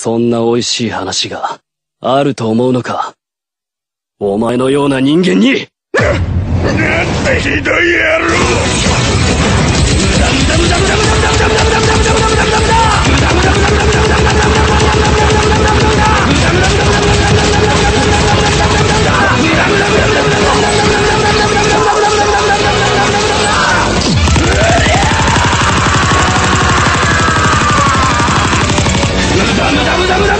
そんな美味しい話があると思うのか？お前のような人間に！なんてひどい野郎！ダメダメダメダ